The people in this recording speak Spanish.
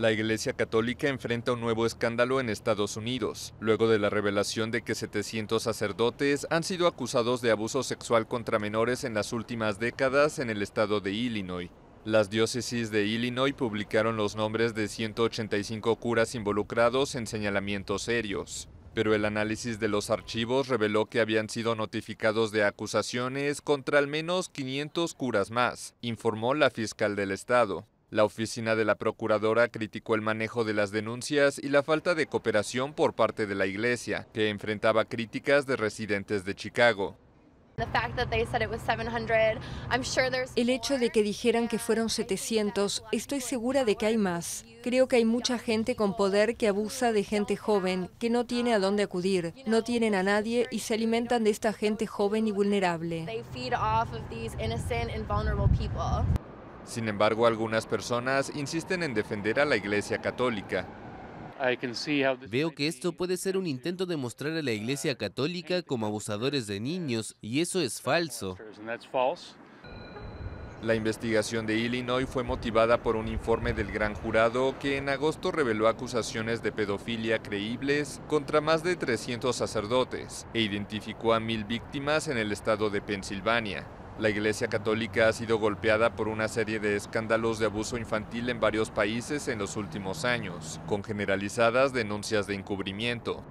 La Iglesia Católica enfrenta un nuevo escándalo en Estados Unidos, luego de la revelación de que 700 sacerdotes han sido acusados de abuso sexual contra menores en las últimas décadas en el estado de Illinois. Las diócesis de Illinois publicaron los nombres de 185 curas involucrados en señalamientos serios, pero el análisis de los archivos reveló que habían sido notificados de acusaciones contra al menos 500 curas más, informó la fiscal del estado. La oficina de la procuradora criticó el manejo de las denuncias y la falta de cooperación por parte de la iglesia, que enfrentaba críticas de residentes de Chicago. El hecho de que dijeran que fueron 700, estoy segura de que hay más. Creo que hay mucha gente con poder que abusa de gente joven, que no tiene a dónde acudir, no tienen a nadie y se alimentan de esta gente joven y vulnerable. Sin embargo, algunas personas insisten en defender a la Iglesia Católica. Veo que esto puede ser un intento de mostrar a la Iglesia Católica como abusadores de niños, y eso es falso. La investigación de Illinois fue motivada por un informe del gran jurado que en agosto reveló acusaciones de pedofilia creíbles contra más de 300 sacerdotes e identificó a mil víctimas en el estado de Pensilvania. La Iglesia Católica ha sido golpeada por una serie de escándalos de abuso infantil en varios países en los últimos años, con generalizadas denuncias de encubrimiento.